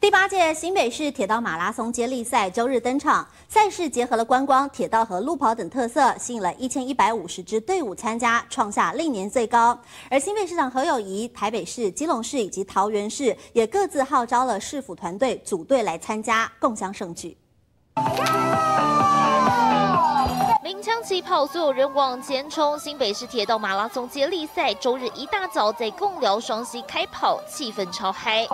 第八届新北市铁道马拉松接力赛周日登场，赛事结合了观光、铁道和路跑等特色，吸引了一千一百五十支队伍参加，创下历年最高。而新北市长何友谊、台北市、基隆市以及桃园市也各自号召了市府团队组队来参加，共享盛举。枪起跑，所有人往前冲！新北市铁道马拉松接力赛周日一大早在共寮双溪开跑，气氛超嗨。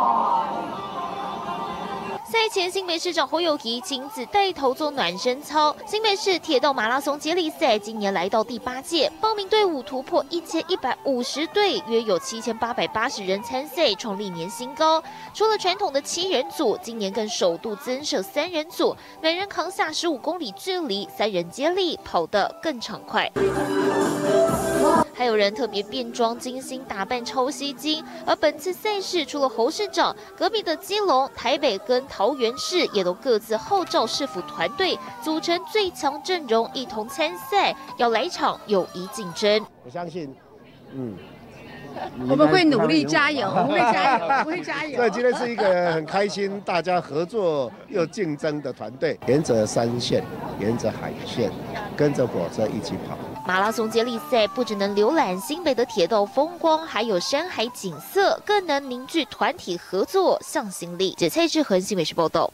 赛前，新北市长侯友谊亲自带头做暖身操。新北市铁道马拉松接力赛今年来到第八届，报名队伍突破一千一百五十队，约有七千八百八十人参赛，创历年新高。除了传统的七人组，今年更首度增设三人组，每人扛下十五公里距离，三人接力跑得更畅快。还有人特别变装、精心打扮、超吸睛。而本次赛事除了侯市长，隔壁的基隆、台北跟桃园市也都各自号召市府团队组成最强阵容，一同参赛，要来场友谊竞争。我相信，嗯。我们会努力加油，我们会加油，我们会加油。对，今天是一个很开心，大家合作又竞争的团队，沿着山线，沿着海线，跟着火车一起跑。马拉松接力赛不只能浏览新北的铁道风光，还有山海景色，更能凝聚团体合作向心力。解蔡志恒新北市报道。